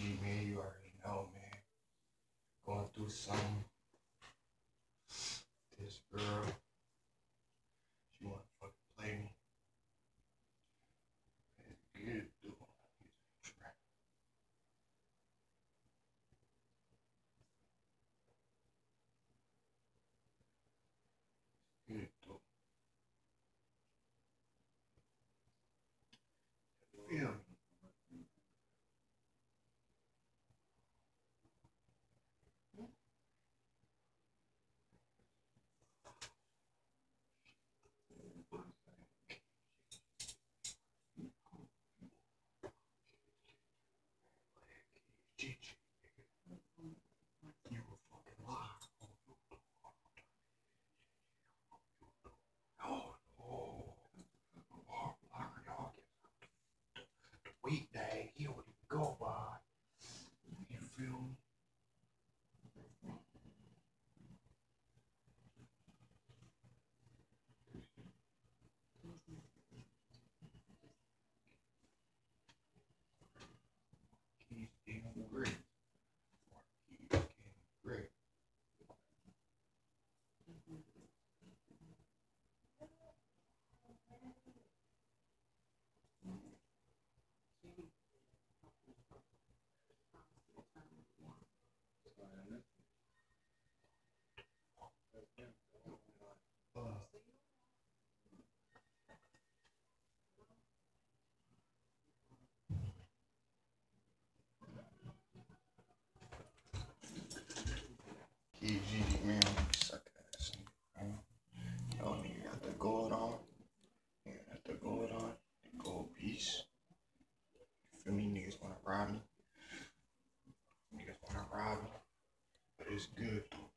Man, you already know, man. Going through some. This girl. rob me. Niggas wanna rob me. But it's good though.